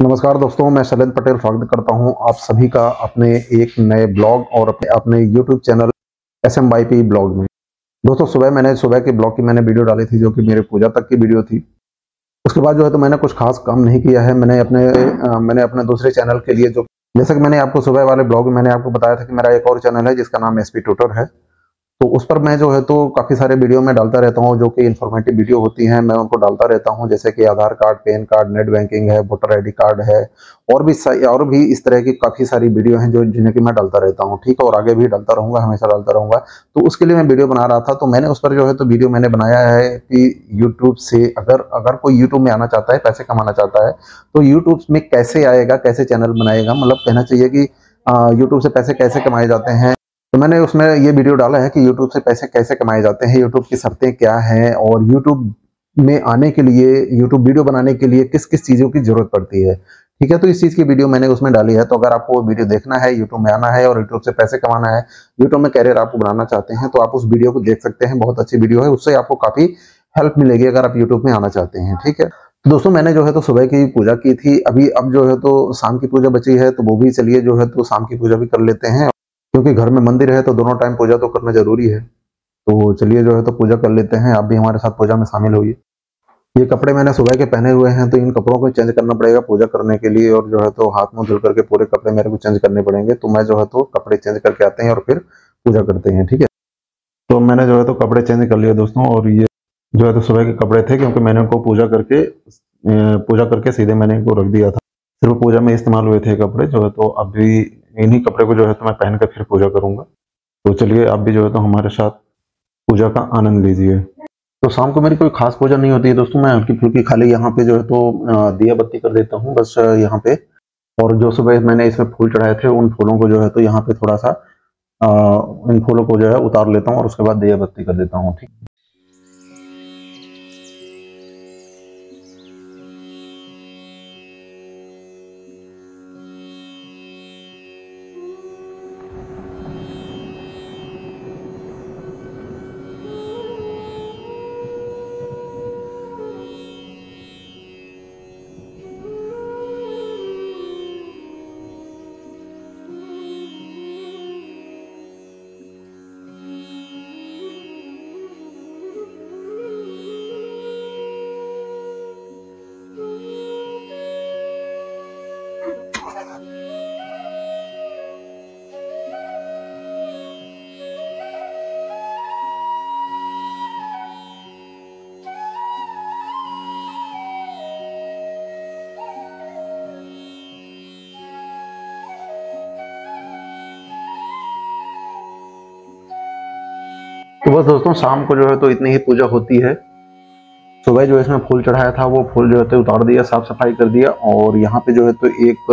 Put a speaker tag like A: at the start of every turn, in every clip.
A: नमस्कार दोस्तों मैं शैलेंद्र पटेल स्वागत करता हूँ आप सभी का अपने एक नए ब्लॉग और अपने अपने YouTube channel S M Y P blog में। दोस्तों सुबह मैंने सुबह के ब्लॉग की मैंने वीडियो डाली थी जो कि मेरे पूजा तक की वीडियो थी। उसके बाद जो है तो मैंने कुछ खास काम नहीं किया है। मैंने अपने आ, मैंने अपने दूसरे चैनल के लिए जो जैसे कि मैंने आपको सुबह वाले ब्लॉग में मैंने आपको बताया था कि मेरा एक और चैनल है जिसका नाम एस पी है। तो उस पर मैं जो है तो काफ़ी सारे वीडियो में डालता रहता हूँ, जो कि इन्फॉर्मेटिव वीडियो होती हैं, मैं उनको डालता रहता हूँ, जैसे कि Aadhaar card, PAN card, net banking है, वोटर आईडी कार्ड है, और भी और भी इस तरह की काफ़ी सारी वीडियो हैं जो, जिन्हें कि मैं डालता रहता हूँ, ठीक है? और आगे भी डालता रहूँगा, हमेशा डालता रहूँगा। तो उसके लिए मैं वीडियो बना रहा था तो मैंने उस पर जो है तो वीडियो मैंने बनाया है कि यूट्यूब से अगर अगर कोई यूट्यूब में आना चाहता है, पैसे कमाना चाहता है तो यूट्यूब में कैसे आएगा, कैसे चैनल बनाएगा मतलब कहना चाहिए कि यूट्यूब से पैसे कैसे कमाए जाते हैं। तो मैंने उसमें ये वीडियो डाला है कि यूट्यूब से पैसे कैसे कमाए जाते हैं यूट्यूब की शर्तें क्या हैं और यूट्यूब में आने के लिए यूट्यूब वीडियो बनाने के लिए किस किस चीज़ों की ज़रूरत पड़ती है। ठीक है तो इस चीज़ की वीडियो मैंने उसमें डाली है। तो अगर आपको वो वीडियो देखना है यूट्यूब में आना है और यूट्यूब से पैसे कमाना है यूट्यूब में कैरियर आपको बनाना चाहते हैं तो आप उस वीडियो को देख सकते हैं। बहुत अच्छी वीडियो है, उससे आपको काफ़ी हेल्प मिलेगी अगर आप यूट्यूब में आना चाहते हैं। ठीक है तो दोस्तों मैंने जो है तो सुबह की पूजा की थी, अभी अब जो है तो शाम की पूजा बची है तो वो भी चलिए, जो है तो शाम की पूजा भी कर लेते हैं। क्योंकि घर में मंदिर है तो दोनों टाइम पूजा तो करना ज़रूरी है। तो चलिए जो है तो पूजा कर लेते हैं, आप भी हमारे साथ पूजा में शामिल होइए। ये कपड़े मैंने सुबह के पहने हुए हैं तो इन कपड़ों को चेंज करना पड़ेगा पूजा करने के लिए और जो है तो हाथ मुँह धुल करके पूरे कपड़े मेरे को चेंज करने पड़ेंगे। तो मैं जो है तो कपड़े चेंज करके आते हैं और फिर पूजा करते हैं, ठीक है? तो मैंने जो है तो कपड़े चेंज कर लिए दोस्तों और ये जो है तो सुबह के कपड़े थे क्योंकि मैंने उनको पूजा करके पूजा करके सीधे मैंने इनको रख दिया था। सिर्फ़ पूजा में इस्तेमाल हुए थे कपड़े, जो है तो अभी इन्हीं कपड़े को जो है तो मैं पहन कर फिर पूजा करूँगा। तो चलिए आप भी जो है तो हमारे साथ पूजा का आनंद लीजिए। तो शाम को मेरी कोई खास पूजा नहीं होती है दोस्तों मैं हल्की फुल्की खाली यहाँ पे जो है तो दिया बत्ती कर देता हूँ बस यहाँ पे। और जो सुबह मैंने इसमें फूल चढ़ाए थे उन फूलों को जो है तो यहाँ पे थोड़ा सा आ, इन फूलों को जो है उतार लेता हूँ और उसके बाद दिया बत्ती कर देता हूँ ठीक? तो बस दोस्तों, शाम को जो है तो इतनी ही पूजा होती है। सुबह जो इसमें फूल चढ़ाया था, वो फूल जो है तो उतार दिया साफ़ सफ़ाई कर दिया और यहाँ पे जो है तो एक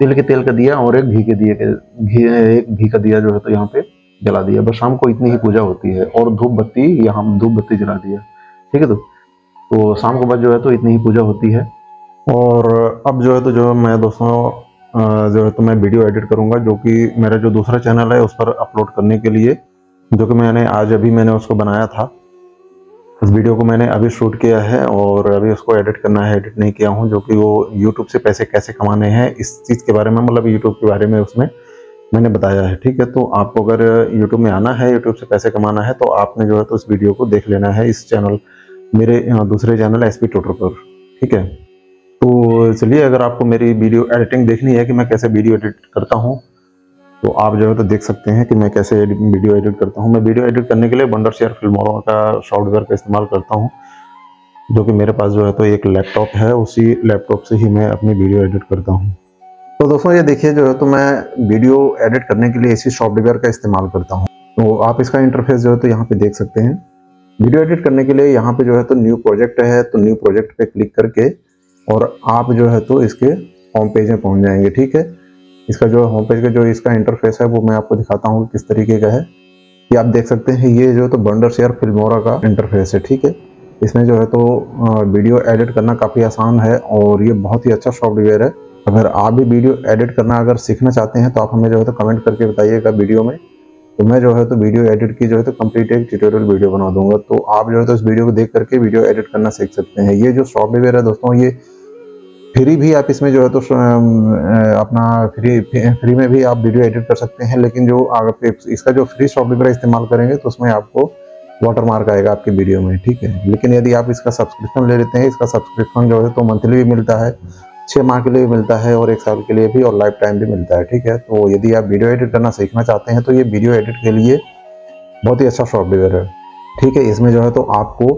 A: तिल के तेल का दिया और एक घी के दिए घी, एक घी का दिया जो है तो यहाँ पे जला दिया। बस शाम को इतनी ही पूजा होती है और धूप बत्ती, यहाँ धूप बत्ती जला दिया। ठीक है तो तो शाम को बाद जो है तो इतनी ही पूजा होती है। और अब जो है तो जो मैं दोस्तों जो है तो मैं वीडियो एडिट करूँगा, जो कि मेरा जो दूसरा चैनल है, उस पर अपलोड करने के लिए। जो कि मैंने आज अभी मैंने उसको बनाया था। इस वीडियो को मैंने अभी शूट किया है और अभी उसको एडिट करना है, एडिट नहीं किया हूँ, जो कि वो यूट्यूब से पैसे कैसे कमाने हैं, इस चीज़ के बारे में मतलब यूट्यूब के बारे में उसमें मैंने बताया है, ठीक है? तो आपको अगर यूट्यूब में आना है यूट्यूब से पैसे कमाना है तो आपने जो है तो इस वीडियो को देख लेना है, इस चैनल, मेरे दूसरे चैनल एस पी टोटर पर, ठीक है? तो चलिए, अगर आपको मेरी वीडियो एडिटिंग देखनी है कि मैं कैसे वीडियो एडिट करता हूँ तो आप जो है तो देख सकते हैं कि मैं कैसे वीडियो एडिट करता हूँ। मैं वीडियो एडिट करने के लिए बंडर शेयर फिल्मोरा का सॉफ्टवेयर का इस्तेमाल करता हूँ, जो कि मेरे पास जो है तो एक लैपटॉप है, उसी लैपटॉप से ही मैं अपनी वीडियो एडिट करता हूँ। तो दोस्तों ये देखिए जो है तो मैं वीडियो एडिट करने के लिए इसी सॉफ्टवेयर का इस्तेमाल करता हूँ। तो आप इसका इंटरफेस जो है तो यहाँ पे देख सकते हैं। वीडियो एडिट करने के लिए यहाँ पे जो है तो न्यू प्रोजेक्ट है तो न्यू प्रोजेक्ट पे क्लिक करके और आप जो है तो इसके होम पेज में पहुँच जाएँगे, ठीक है? इसका जो होम पेज का जो इसका इंटरफेस है, वो मैं आपको दिखाता हूँ किस तरीके का है। ये आप देख सकते हैं, ये जो तो बंडर शेयर फिल्मोरा का इंटरफेस है, ठीक है? इसमें जो है तो वीडियो एडिट करना काफ़ी आसान है और ये बहुत ही अच्छा सॉफ्टवेयर है। अगर आप भी वीडियो एडिट करना अगर सीखना चाहते हैं तो आप हमें जो है तो कमेंट करके बताइएगा वीडियो में। तो मैं जो है तो वीडियो एडिट की जो है तो कंप्लीट एक ट्यूटोरियल वीडियो बना दूँगा। तो आप जो है तो इस वीडियो को देख करके वीडियो एडिट करना सीख सकते हैं। ये जो सॉफ्टवेयर है दोस्तों, ये फ्री भी आप इसमें जो है तो अपना फ्री फ्री में भी आप वीडियो एडिट कर सकते हैं, लेकिन जो आप इसका जो फ्री सॉफ्टवेयर इस्तेमाल करेंगे तो उसमें आपको वाटर मार्क आएगा आपके वीडियो में, ठीक है? लेकिन यदि आप इसका सब्सक्रिप्शन ले लेते हैं, इसका सब्सक्रिप्शन जो है तो मंथली भी मिलता है छः माह के लिए भी मिलता है और एक साल के लिए भी और लाइफ टाइम भी मिलता है, ठीक है? तो यदि आप वीडियो एडिट करना सीखना चाहते हैं तो ये वीडियो एडिट के लिए बहुत ही अच्छा सॉफ्टवेयर है, ठीक है? इसमें जो है तो आपको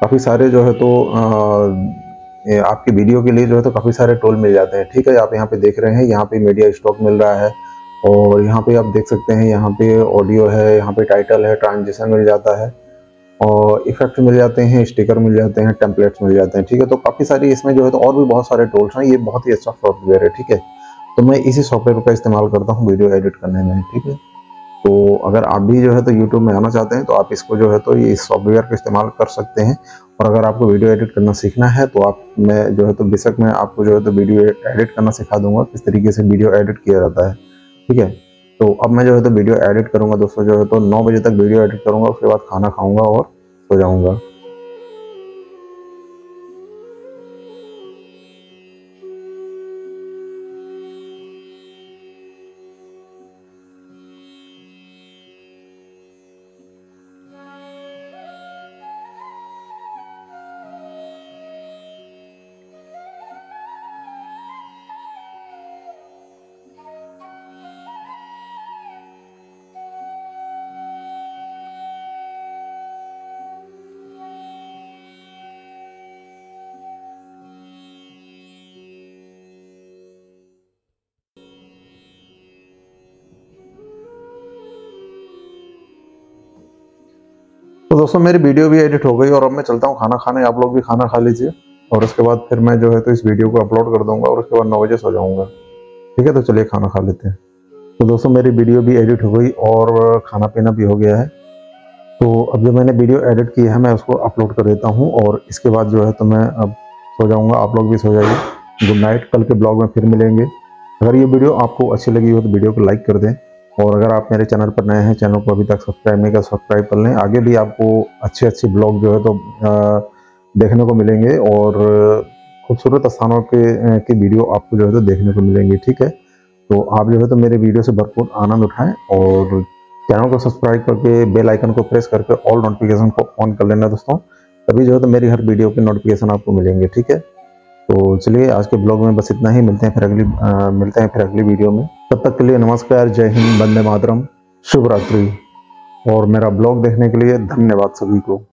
A: काफ़ी सारे जो है तो आपकी वीडियो के लिए जो है तो काफ़ी सारे टोल मिल जाते हैं। ठीक है, आप यहाँ पे देख रहे हैं, यहाँ पे मीडिया स्टॉक मिल रहा है और यहाँ पे आप देख सकते हैं, यहाँ पे ऑडियो है, यहाँ पे टाइटल है ट्रांजिशन मिल जाता है और इफ़ेक्ट मिल जाते हैं स्टिकर मिल जाते हैं टेम्पलेट्स मिल जाते हैं। ठीक है तो काफ़ी सारी इसमें जो है तो और भी बहुत सारे टोल्स हैं, ये बहुत ही अच्छा सॉफ्टवेयर है। ठीक है तो मैं इसी सॉफ्टवेयर का इस्तेमाल करता हूँ वीडियो एडिट करने में। ठीक है। तो अगर आप भी जो है तो यूट्यूब में आना चाहते हैं तो आप इसको जो है तो ये सॉफ्टवेयर का इस्तेमाल कर सकते हैं। और अगर आपको वीडियो एडिट करना सीखना है तो आप, मैं जो है तो बेशक मैं आपको जो है तो वीडियो एडिट करना सिखा दूँगा, किस तरीके से वीडियो एडिट किया जाता है। ठीक है? तो अब मैं जो है तो वीडियो एडिट करूँगा, दोस्तों, जो है तो नौ बजे तक वीडियो एडिट करूँगा, उसके बाद खाना खाऊँगा और सो जाऊँगा। तो दोस्तों, मेरी वीडियो भी एडिट हो गई और अब मैं चलता हूँ खाना खाने। आप लोग भी खाना खा लीजिए और उसके बाद फिर मैं जो है तो इस वीडियो को अपलोड कर दूँगा और उसके बाद नौ बजे सो जाऊँगा। ठीक है तो चलिए खाना खा लेते हैं। तो दोस्तों, मेरी वीडियो भी एडिट हो गई और खाना पीना भी हो गया है। तो अब जो मैंने वीडियो एडिट की है, मैं उसको अपलोड कर देता हूँ और इसके बाद जो है तो मैं अब सो जाऊँगा। आप लोग भी सो जाइए। Good night. कल के ब्लॉग में फिर मिलेंगे। अगर ये वीडियो आपको अच्छी लगी हो तो वीडियो को लाइक कर दें। और अगर आप मेरे चैनल पर नए हैं, चैनल को अभी तक सब्सक्राइब नहीं कर सब्सक्राइब कर लें। आगे भी आपको अच्छे अच्छे ब्लॉग जो है तो देखने को मिलेंगे और खूबसूरत स्थानों के की वीडियो आपको जो है तो देखने को मिलेंगी, ठीक है? तो आप जो है तो मेरे वीडियो से भरपूर आनंद उठाएँ और चैनल को सब्सक्राइब करके, बेल आइकन को प्रेस करके, ऑल नोटिफिकेशन को ऑन कर लेना दोस्तों। तभी जो है तो मेरी हर वीडियो की नोटिफिकेशन आपको मिलेंगे, ठीक है? तो चलिए आज के ब्लॉग में बस इतना ही। मिलते हैं फिर अगली आ, मिलते हैं फिर अगली वीडियो में। तब तक के लिए नमस्कार जय हिंद बंदे मातरम शुभ रात्रि और मेरा ब्लॉग देखने के लिए धन्यवाद सभी को।